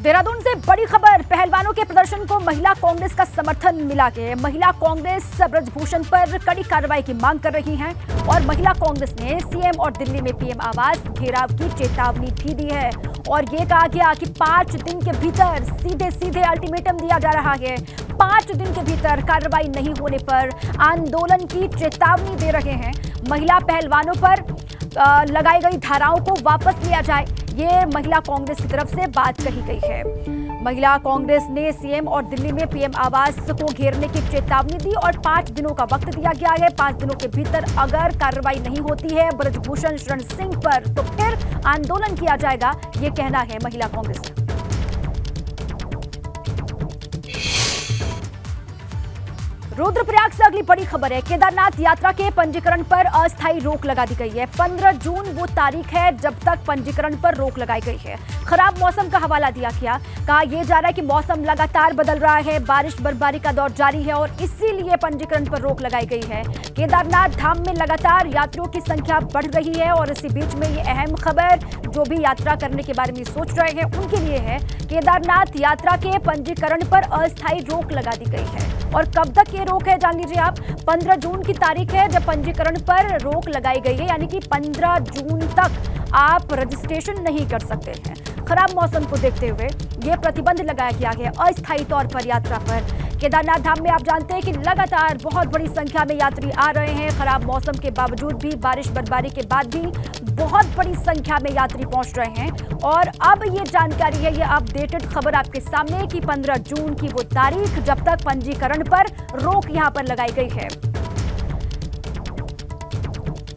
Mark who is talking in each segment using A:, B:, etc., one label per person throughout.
A: देहरादून से बड़ी खबर, पहलवानों के प्रदर्शन को महिला कांग्रेस का समर्थन मिला के। महिला कांग्रेस ब्रजभूषण पर कड़ी कार्रवाई की मांग कर रही हैं और महिला कांग्रेस ने सीएम और दिल्ली में पीएम आवास, घेराव की चेतावनी भी दी है। और ये कहा गया कि पाँच दिन के भीतर सीधे सीधे अल्टीमेटम दिया जा रहा है। पाँच दिन के भीतर कार्रवाई नहीं होने पर आंदोलन की चेतावनी दे रहे हैं। महिला पहलवानों पर लगाई गई धाराओं को वापस लिया जाए। ये महिला कांग्रेस की तरफ़ से बात कही गई है। महिला कांग्रेस ने सीएम और दिल्ली में पीएम आवास को घेरने की चेतावनी दी और पाँच दिनों का वक्त दिया गया है। पाँच दिनों के भीतर अगर कार्रवाई नहीं होती है ब्रजभूषण शरण सिंह पर तो फिर आंदोलन किया जाएगा, ये कहना है महिला कांग्रेस। का रुद्रप्रयाग से अगली बड़ी खबर है। केदारनाथ यात्रा के पंजीकरण पर अस्थायी रोक लगा दी गई है। 15 जून वो तारीख है जब तक पंजीकरण पर रोक लगाई गई है। खराब मौसम का हवाला दिया गया। कहा यह जा रहा है कि मौसम लगातार बदल रहा है। बारिश बर्फबारी का दौर जारी है और इसीलिए पंजीकरण पर रोक लगाई गई है। केदारनाथ धाम में लगातार यात्रियों की संख्या बढ़ रही है और इसी बीच में ये अहम खबर जो भी यात्रा करने के बारे में सोच रहे हैं, उनके लिए है। केदारनाथ यात्रा के पंजीकरण पर अस्थायी रोक लगा दी गई है। और कब तक ये रोक है जान लीजिए आप? 15 जून की तारीख है जब पंजीकरण पर रोक लगाई गई है, यानी कि 15 जून तक आप रजिस्ट्रेशन नहीं कर सकते हैं। खराब मौसम को देखते हुए ये प्रतिबंध लगाया गया है अस्थायी तौर पर यात्रा पर। केदारनाथ धाम में आप जानते हैं कि लगातार बहुत बड़ी संख्या में यात्री आ रहे हैं। खराब मौसम के बावजूद भी बारिश, बर्फबारी के बाद भी बहुत बड़ी संख्या में यात्री पहुँच रहे हैं और अब ये जानकारी है, ये अपडेटेड खबर आपके सामने कि 15 जून की वो तारीख जब तक पंजीकरण पर रोक यहाँ पर लगाई गई है।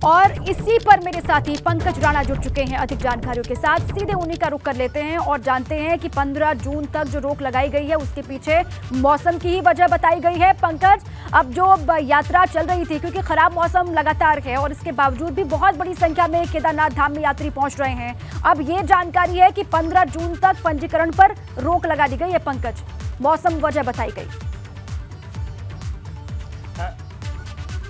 A: और इसी पर मेरे साथी पंकज राणा जुड़ चुके हैं अधिक जानकारियों के साथ। सीधे उन्हीं का रुख कर लेते हैं और जानते हैं कि 15 जून तक जो रोक लगाई गई है, उसके पीछे मौसम की ही वजह बताई गई है। पंकज, अब जो यात्रा चल रही थी, क्योंकि खराब मौसम लगातार है और इसके बावजूद भी बहुत बड़ी संख्या में केदारनाथ धाम में यात्री पहुँच रहे हैं। अब ये जानकारी है कि पंद्रह जून तक पंजीकरण पर रोक लगा दी गई है, पंकज। मौसम वजह बताई गई।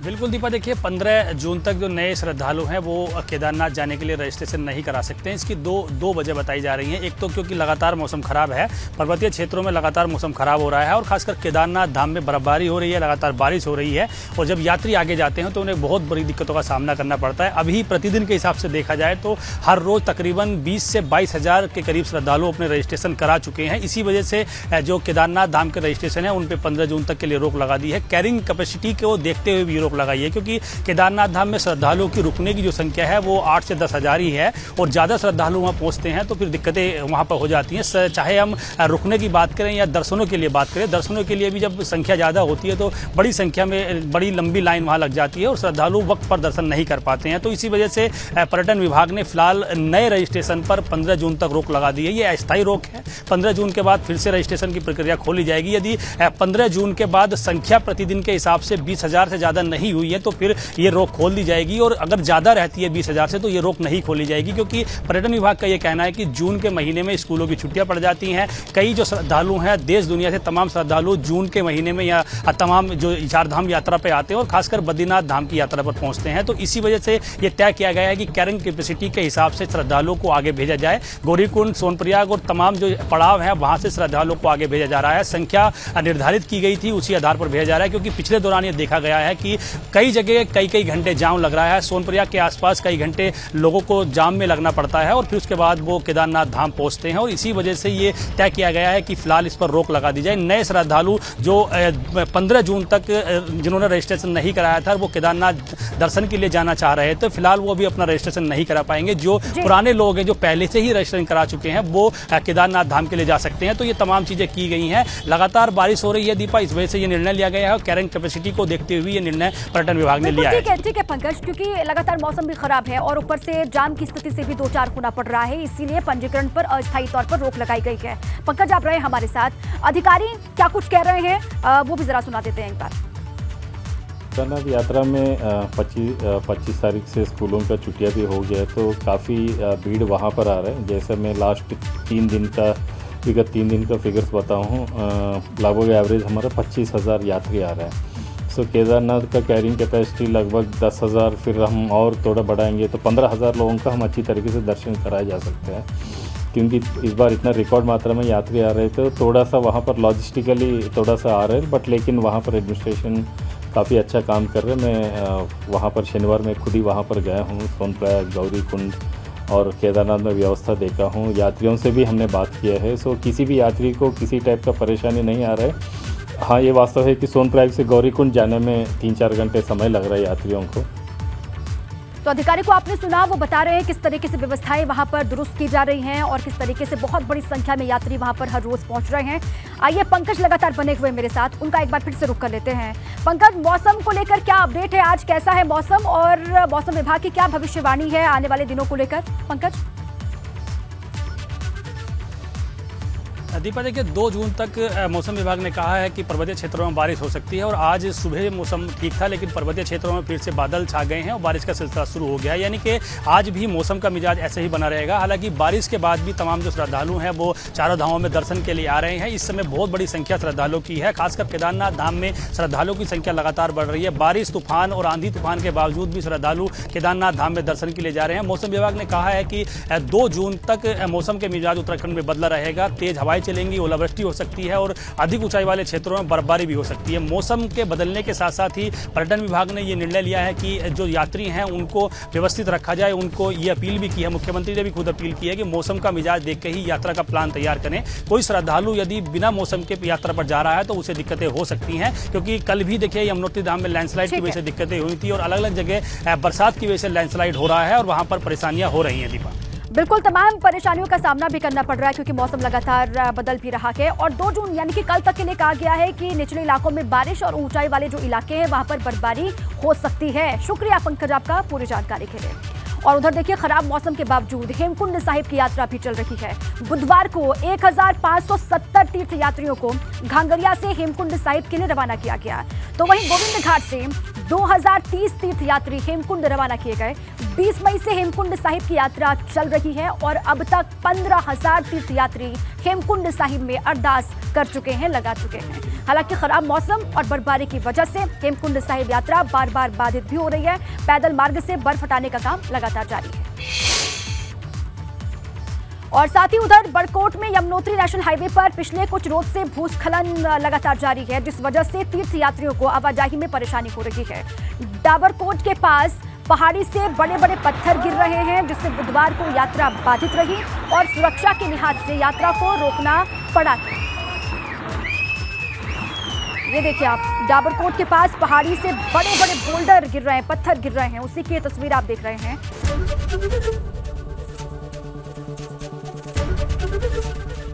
B: बिल्कुल दीपा, देखिए 15 जून तक जो नए श्रद्धालु हैं, वो केदारनाथ जाने के लिए रजिस्ट्रेशन नहीं करा सकते हैं। इसकी दो दो वजह बताई जा रही हैं। एक तो क्योंकि लगातार मौसम खराब है, पर्वतीय क्षेत्रों में लगातार मौसम खराब हो रहा है और खासकर केदारनाथ धाम में बर्फबारी हो रही है, लगातार बारिश हो रही है और जब यात्री आगे जाते हैं तो उन्हें बहुत बड़ी दिक्कतों का सामना करना पड़ता है। अभी प्रतिदिन के हिसाब से देखा जाए तो हर रोज़ तकरीबन बीस से बाईस के करीब श्रद्धालु अपने रजिस्ट्रेशन करा चुके हैं। इसी वजह से जो केदारनाथ धाम के रजिस्ट्रेशन है, उन पर पंद्रह जून तक के लिए रोक लगा दी है। कैरिंग कैपेसिटी को देखते हुए भी ये रोक लगाई है, क्योंकि केदारनाथ धाम में श्रद्धालुओं की रुकने की जो संख्या है, वो आठ से दस हज़ार ही है, और ज़्यादा श्रद्धालु वहाँ पहुँचते हैं तो फिर दिक्कतें वहाँ पर हो जाती हैं। चाहे हम रुकने की बात करें या दर्शनों के लिए बात करें, दर्शनों के लिए भी जब संख्या ज़्यादा होती है तो बड़ी संख्या में, बड़ी लंबी लाइन वहाँ लग जाती है, और श्रद्धालु वक्त पर दर्शन नहीं कर पाते हैं। तो इसी वजह से पर्यटन विभाग ने फ़िलहाल नए रजिस्ट्रेशन पर पंद्रह जून तक रोक लगा दी है। ये अस्थायी रोक है। पंद्रह जून के बाद फिर से रजिस्ट्रेशन की प्रक्रिया खोली जाएगी। यदि पंद्रह जून के बाद संख्या प्रतिदिन के हिसाब से बीस हज़ार से ज़्यादा नहीं हुई है तो फिर ये रोक खोल दी जाएगी। और अगर ज़्यादा रहती है बीस हज़ार से तो ये रोक नहीं खोली जाएगी, क्योंकि पर्यटन विभाग का ये कहना है कि जून के महीने में स्कूलों की छुट्टियाँ पड़ जाती हैं। कई जो श्रद्धालु हैं, देश दुनिया से तमाम श्रद्धालु जून के महीने में या तमाम जो चार धाम यात्रा पर आते हैं और खासकर बद्रीनाथ धाम की यात्रा पर पहुँचते हैं। तो इसी वजह से ये तय किया गया है कि कैरिंग कैपेसिटी के हिसाब से श्रद्धालुओं को आगे भेजा जाए। गौरीकुंड, सोनप्रयाग और तमाम जो पड़ाव हैं, वहाँ से श्रद्धालुओं को आगे भेजा जा रहा है। संख्या निर्धारित की गई थी, उसी आधार पर भेजा जा रहा है, क्योंकि पिछले दौरान ये देखा गया है कि कई जगह कई कई घंटे जाम लग रहा है। सोनप्रयाग के आसपास कई घंटे लोगों को जाम में लगना पड़ता है और फिर उसके बाद वो केदारनाथ धाम पहुँचते हैं और इसी वजह से ये तय किया गया है कि फ़िलहाल इस पर रोक लगा दी जाए। नए श्रद्धालु जो पंद्रह जून तक जिन्होंने रजिस्ट्रेशन नहीं कराया था वो केदारनाथ दर्शन के लिए जाना चाह रहे थे फ़िलहाल वो अभी अपना रजिस्ट्रेशन नहीं करा पाएँगे। जो पुराने लोग हैं जो पहले से ही रजिस्ट्रेशन करा चुके हैं वो केदारनाथ धाम के लिए जा सकते हैं। तो ये तमाम चीज़ें की गई हैं। लगातार बारिश हो रही है दीपा इस वजह से ये निर्णय लिया गया है और कैरिंग कैपेसिटी को देखते हुए ये निर्णय पर्यटन विभाग ने लिया है
A: ठीक है। ठीक है पंकज क्योंकि लगातार मौसम भी खराब है और ऊपर से जाम की स्थिति से भी दो चार होना पड़ रहा है इसीलिए पंजीकरण पर अस्थायी तौर पर रोक लगाई गई है। पंकज आप रहे हमारे साथ। अधिकारी क्या कुछ कह रहे हैं वो भी जरा सुना देते हैं एक बार।
C: केदारनाथ यात्रा में पच्चीस पच्चीस तारीख से स्कूलों का छुट्टियाँ भी हो गया है तो काफ़ी भीड़ वहाँ पर आ रहा है। जैसे मैं लास्ट तीन दिन का विगत तीन दिन का फिगर्स बताऊँ लगभग एवरेज हमारा पच्चीस हज़ार यात्री आ रहा है। सो केदारनाथ का कैरिंग कैपेसिटी लगभग दस हज़ार, फिर हम और थोड़ा बढ़ाएँगे तो पंद्रह हज़ार लोगों का हम अच्छी तरीके से दर्शन कराए जा सकते हैं। क्योंकि इस बार इतना रिकॉर्ड मात्रा में यात्री आ रहे थे तो थोड़ा सा वहाँ पर लॉजिस्टिकली थोड़ा सा आ रहे हैं बट लेकिन वहाँ पर एडमिनिस्ट्रेशन काफ़ी अच्छा काम कर रहे हैं। मैं वहाँ पर शनिवार में खुद ही वहाँ पर गया हूँ, सोनप्रयाग, गौरी कुंड और केदारनाथ में व्यवस्था देखा हूँ। यात्रियों से भी हमने बात किया है सो किसी भी यात्री को किसी टाइप का परेशानी नहीं आ रहा है। हाँ ये वास्तव है कि सोनप्रयाग से गौरीकुंड जाने में तीन चार घंटे समय लग रहा है यात्रियों को।
A: तो अधिकारी को आपने सुना, वो बता रहे हैं किस तरीके से व्यवस्थाएँ वहाँ पर दुरुस्त की जा रही हैं और किस तरीके से बहुत बड़ी संख्या में यात्री वहाँ पर हर रोज पहुँच रहे हैं। आइए, पंकज लगातार बने हुए मेरे साथ, उनका एक बार फिर से रुक कर लेते हैं। पंकज, मौसम को लेकर क्या अपडेट है? आज कैसा है मौसम और मौसम विभाग की क्या भविष्यवाणी है आने वाले दिनों को लेकर? पंकज?
B: दीपा देखिए, दो जून तक मौसम विभाग ने कहा है कि पर्वतीय क्षेत्रों में बारिश हो सकती है और आज सुबह मौसम ठीक था, लेकिन पर्वतीय क्षेत्रों में फिर से बादल छा गए हैं और बारिश का सिलसिला शुरू हो गया है। यानी कि आज भी मौसम का मिजाज ऐसे ही बना रहेगा। हालाँकि बारिश के बाद भी तमाम जो श्रद्धालु हैं, वो चारों धामों में दर्शन के लिए आ रहे हैं। इस समय बहुत बड़ी संख्या श्रद्धालुओं की है, खासकर केदारनाथ धाम में श्रद्धालुओं की संख्या लगातार बढ़ रही है। बारिश, तूफ़ान और आंधी तूफ़ान के बावजूद भी श्रद्धालु केदारनाथ धाम में दर्शन के लिए जा रहे हैं। मौसम विभाग ने कहा है कि दो जून तक मौसम के मिजाज उत्तराखंड में बदला रहेगा। तेज हवाएँ चलेंगी ओलावृष्टि हो सकती है और अधिक ऊंचाई वाले क्षेत्रों में बर्फबारी भी हो सकती है। मौसम के बदलने के साथ साथ ही पर्यटन विभाग ने ये निर्णय लिया है कि जो यात्री हैं उनको व्यवस्थित रखा जाए। उनको ये अपील भी की है मुख्यमंत्री ने भी खुद अपील की है कि मौसम का मिजाज देख के ही यात्रा का प्लान तैयार करें। कोई श्रद्धालु यदि बिना मौसम के यात्रा पर जा रहा है तो उसे दिक्कतें हो सकती हैं क्योंकि कल भी देखिए यमुनोत्री धाम में लैंडस्लाइड की वजह से दिक्कतें हुई थी और अलग अलग जगह बरसात की वजह से लैंडस्लाइड हो रहा है और वहाँ पर परेशानियाँ हो रही हैं दीपा।
A: बिल्कुल तमाम परेशानियों का सामना भी करना पड़ रहा है क्योंकि मौसम लगातार बदल भी रहा है। और दो जून यानी कि कल तक के लिए कहा गया है कि निचले इलाकों में बारिश और ऊंचाई वाले जो इलाके हैं, वहाँ पर बर्फबारी हो सकती है। शुक्रिया, पंकज, आपका पूरी जानकारी के लिए। और उधर देखिए, खराब मौसम के बावजूद हेमकुंड साहिब की यात्रा भी चल रही है। बुधवार को 1570 तीर्थ यात्रियों को घांगरिया से हेमकुंड साहिब के लिए रवाना किया गया। तो वहीं गोविंद घाट से 2030 तीर्थ यात्री हेमकुंड रवाना किए गए। 20 मई से हेमकुंड साहिब की यात्रा चल रही है और अब तक 15,000 तीर्थ यात्री हेमकुंड साहिब में अरदास कर चुके हैं लगा चुके हैं। हालाँकि खराब मौसम और बर्फबारी की वजह से हेमकुंड साहिब यात्रा बार बार बाधित भी हो रही है। पैदल मार्ग से बर्फ़ हटाने का काम लगातार जारी है। और साथ ही उधर बड़कोट में यमुनोत्री नेशनल हाईवे पर पिछले कुछ रोज से भूस्खलन लगातार जारी है, जिस वजह से तीर्थ यात्रियों को आवाजाही में परेशानी हो रही है। डाबरकोट के पास पहाड़ी से बड़े बड़े पत्थर गिर रहे हैं, जिससे बुधवार को यात्रा बाधित रही और सुरक्षा के लिहाज से यात्रा को रोकना पड़ा था। ये देखिए आप, डाबरकोट के पास पहाड़ी से बड़े बड़े बोल्डर गिर रहे हैं, पत्थर गिर रहे हैं, उसी की तस्वीर आप देख रहे हैं।